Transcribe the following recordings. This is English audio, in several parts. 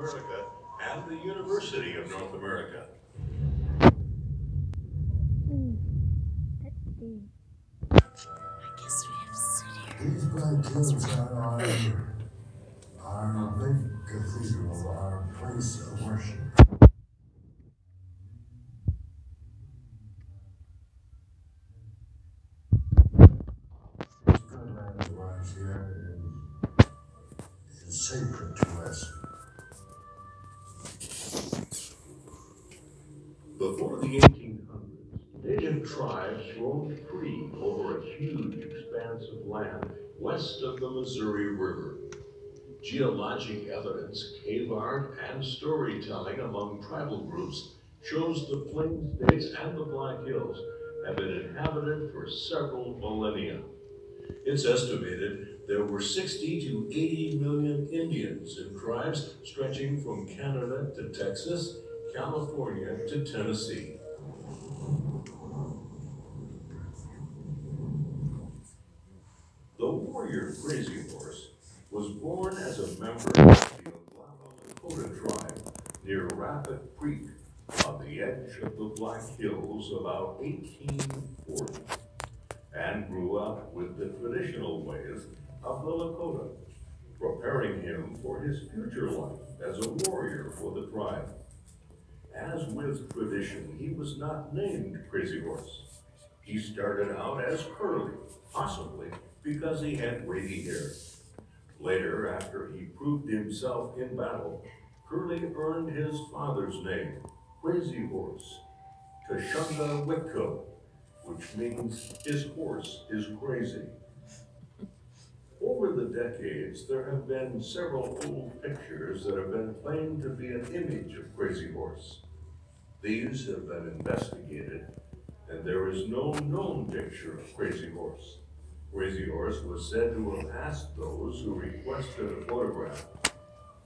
America and the University of North America. These black hills are our, our big cathedral, our place of worship. This Before the 1800s, native tribes roamed free over a huge expanse of land west of the Missouri River. Geologic evidence, cave art, and storytelling among tribal groups shows the Plains States and the Black Hills have been inhabited for several millennia. It's estimated there were 60 to 80 million Indians in tribes stretching from Canada to Texas, California to Tennessee. The warrior Crazy Horse was born as a member of the Oglala Lakota tribe near Rapid Creek on the edge of the Black Hills about 1840 and grew up with the traditional ways of the Lakota, preparing him for his future life as a warrior for the tribe. As with tradition, he was not named Crazy Horse. He started out as Curly, possibly because he had wavy hair. Later, after he proved himself in battle, Curly earned his father's name, Crazy Horse, Kashunga Witko, which means his horse is crazy. Over the decades, there have been several old pictures that have been claimed to be an image of Crazy Horse. These have been investigated, and there is no known picture of Crazy Horse. Crazy Horse was said to have asked those who requested a photograph,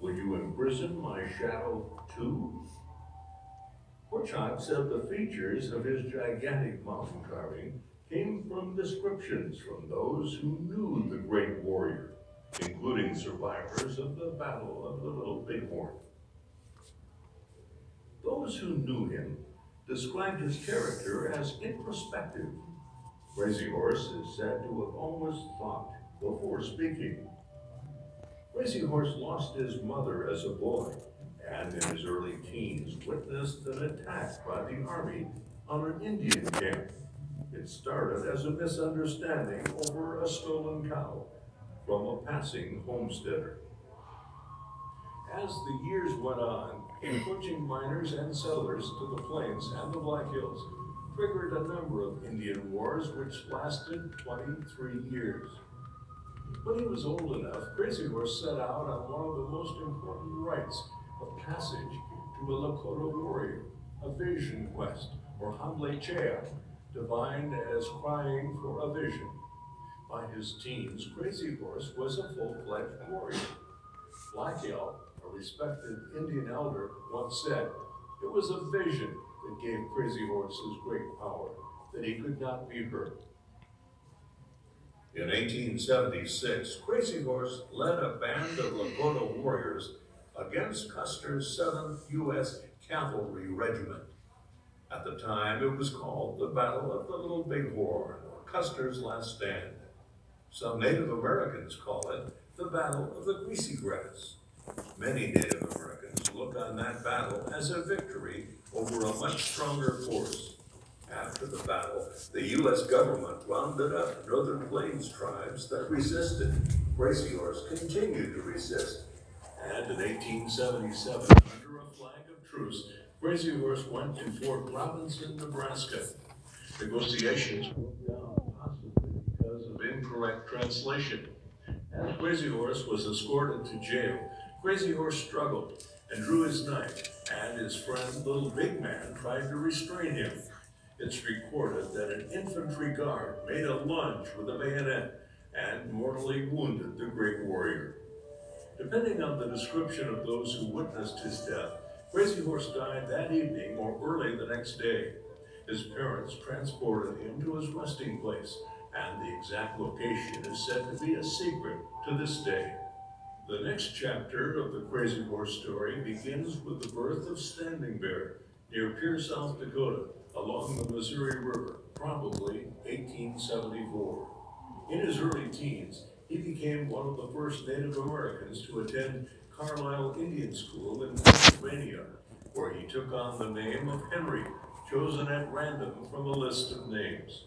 Would you imprison my shadow too? Korczak said the features of his gigantic mountain carving descriptions from those who knew the great warrior, including survivors of the Battle of the Little Bighorn. Those who knew him described his character as introspective. Crazy Horse is said to have almost thought before speaking. Crazy Horse lost his mother as a boy and in his early teens witnessed an attack by the army on an Indian camp. It started as a misunderstanding over a stolen cow from a passing homesteader. As the years went on, approaching miners and settlers to the plains and the Black Hills triggered a number of Indian wars which lasted 23 years. When he was old enough, Crazy Horse set out on one of the most important rites of passage to a Lakota warrior, a vision quest, or Hamle Defined as crying for a vision. By his teens, Crazy Horse was a full-fledged warrior. Black Elk, a respected Indian elder, once said, it was a vision that gave Crazy Horse his great power, that he could not be hurt. In 1876, Crazy Horse led a band of Lakota warriors against Custer's 7th U.S. Cavalry Regiment. At the time, it was called the Battle of the Little Bighorn, or Custer's Last Stand. Some Native Americans call it the Battle of the Greasy Grass. Many Native Americans look on that battle as a victory over a much stronger force. After the battle, the U.S. government rounded up Northern Plains tribes that resisted. Crazy Horse continued to resist. And in 1877, under a flag of truce, Crazy Horse went to Fort Robinson, Nebraska. Negotiations broke down, possibly because of incorrect translation. As Crazy Horse was escorted to jail, Crazy Horse struggled and drew his knife, and his friend Little Big Man tried to restrain him. It's recorded that an infantry guard made a lunge with a bayonet and mortally wounded the great warrior. Depending on the description of those who witnessed his death, Crazy Horse died that evening or early the next day. His parents transported him to his resting place, and the exact location is said to be a secret to this day. The next chapter of the Crazy Horse story begins with the birth of Standing Bear near Pierre, South Dakota, along the Missouri River, probably 1874. In his early teens, he became one of the first Native Americans to attend Carlisle Indian School in Pennsylvania, where he took on the name of Henry, chosen at random from a list of names.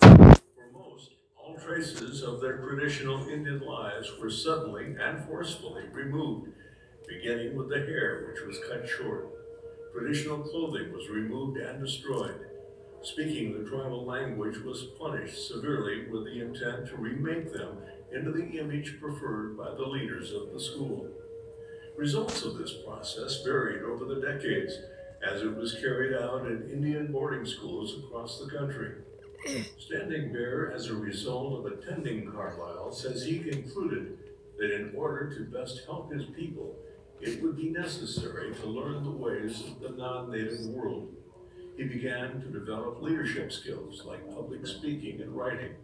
For most, all traces of their traditional Indian lives were suddenly and forcefully removed, beginning with the hair, which was cut short. Traditional clothing was removed and destroyed. Speaking the tribal language was punished severely with the intent to remake them into the image preferred by the leaders of the school. Results of this process varied over the decades as it was carried out in Indian boarding schools across the country. Standing Bear, as a result of attending Carlisle, says he concluded that in order to best help his people, it would be necessary to learn the ways of the non-native world. He began to develop leadership skills like public speaking and writing.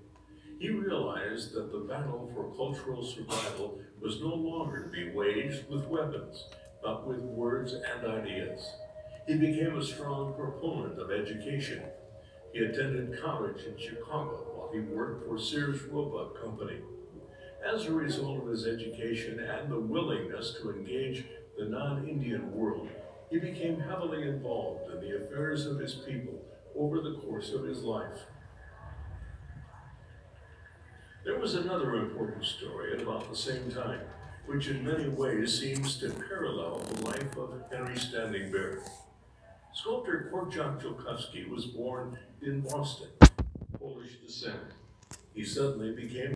He realized that the battle for cultural survival was no longer to be waged with weapons, but with words and ideas. He became a strong proponent of education. He attended college in Chicago while he worked for Sears Roebuck Company. As a result of his education and the willingness to engage the non-Indian world, he became heavily involved in the affairs of his people over the course of his life. There was another important story at about the same time, which in many ways seems to parallel the life of Henry Standing Bear. Sculptor Korczak Ziolkowski was born in Boston, Polish descent. He suddenly became